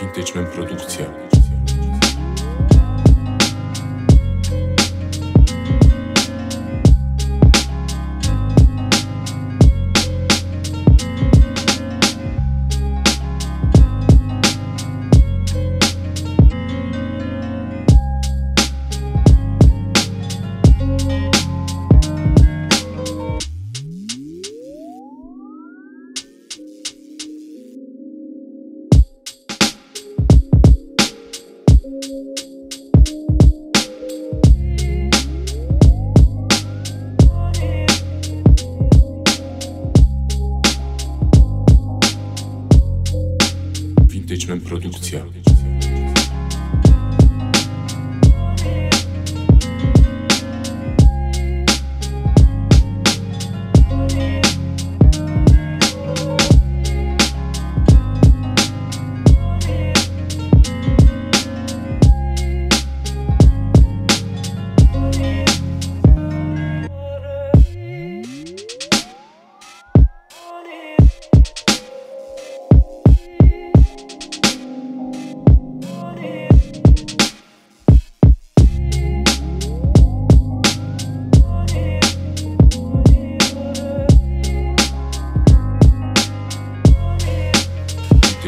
Vintage Man Producția Vintage Man Producția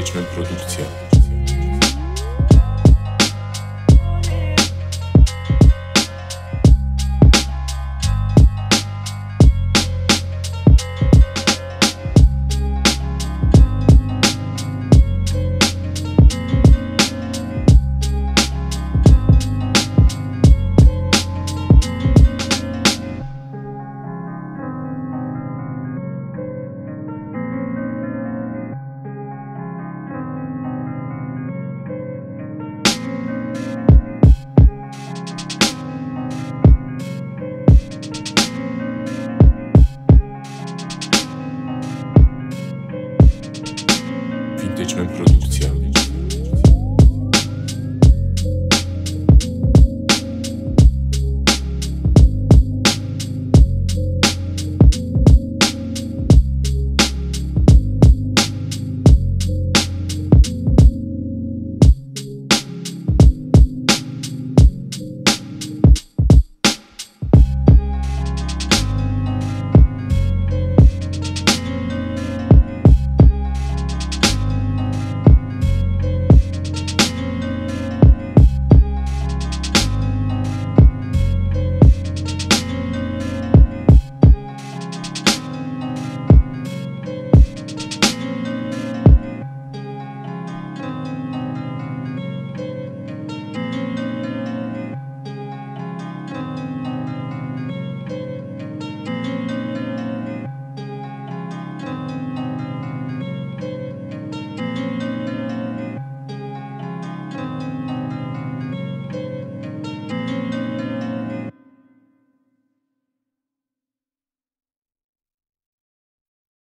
enrichment produktsia Producția Vintage Man Producția